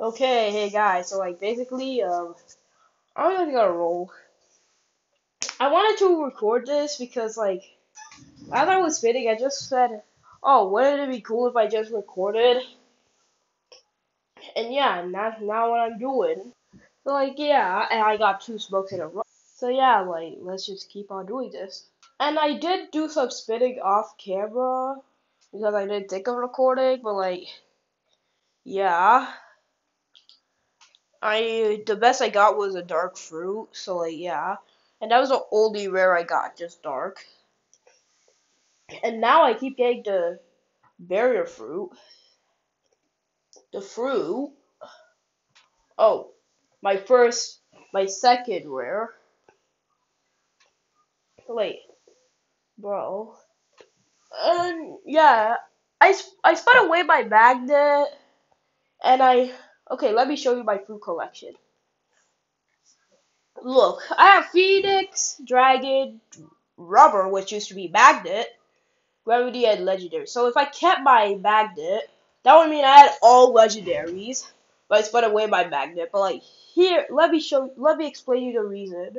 Okay, hey guys, so like basically, um, I'm gonna go roll. I wanted to record this because like, as I was spitting, I just said, oh, wouldn't it be cool if I just recorded? And yeah, that's now what I'm doing. So like, yeah, and I got two smokes in a row. So yeah, like, let's just keep on doing this. And I did do some spitting off camera because I didn't think of recording, but like, yeah. I the best I got was a dark fruit, so like yeah, and that was the only rare I got, just dark. And now I keep getting the barrier fruit, the fruit. Oh, my first, my second rare. Wait, bro. And yeah, I I spun away my magnet, and I okay. Let me show you my fruit collection. Look, I have Phoenix, Dragon, Rubber, which used to be Magnet, Gravity, and Legendary. So if I kept my Magnet, that would mean I had all Legendaries, but I spun away my Magnet. But like here, let me show, let me explain you the reason.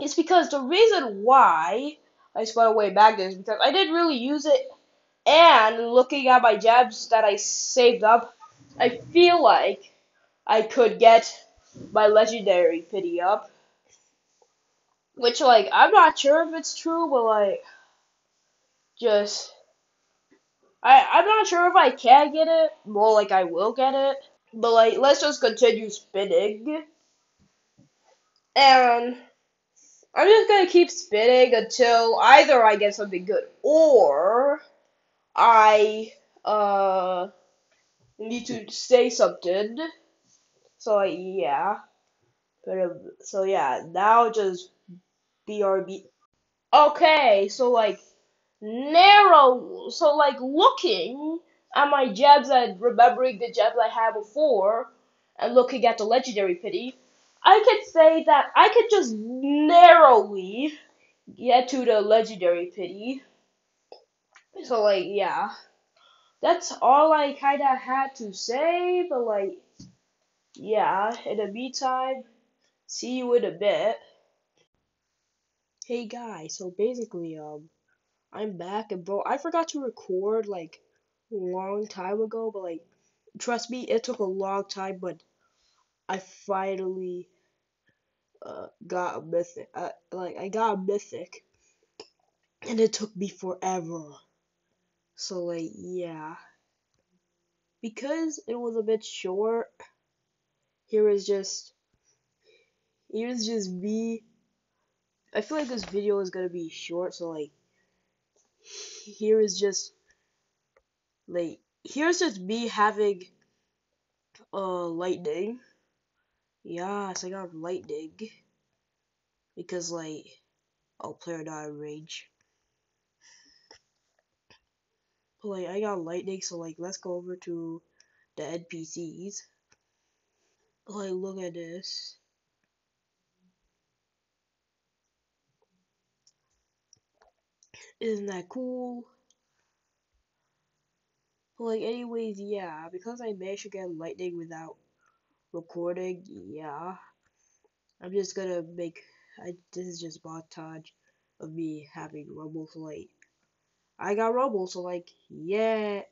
It's because the reason why I spun away Magnet is because I didn't really use it, and looking at my gems that I saved up, I feel like I could get my legendary pity up. Which, like, I'm not sure if it's true, but, like, just. I, I'm not sure if I can get it. More like I will get it. But, like, let's just continue spinning. And. I'm just gonna keep spinning until either I get something good or I uh need to say something. So like, yeah. But um, so yeah, now just BRB. Okay, so like narrow. So like looking at my jabs and remembering the jabs I had before, and looking at the legendary pity, I could say that I could just narrowly get to the legendary pity. So like yeah, that's all I kind of had to say. But like yeah, in the meantime, see you in a bit. Hey guys, so basically um, I'm back and bro, I forgot to record like a long time ago, but like trust me, it took a long time, but I finally uh, got a mythic. Uh, like I got a mythic, and it took me forever. So like yeah, because it was a bit short. Here is just here is just me. I feel like this video is gonna be short, so like here is just like here's just me having uh lightning. Yes, I got lightning because like oh player not in range. But like I got lightning, so like let's go over to the NPCs. Like look at this. Isn't that cool? But like anyways, yeah, because I managed to get lightning without recording, yeah. I'm just gonna make I this is just montage of me having rumble like I got rumble so like yeah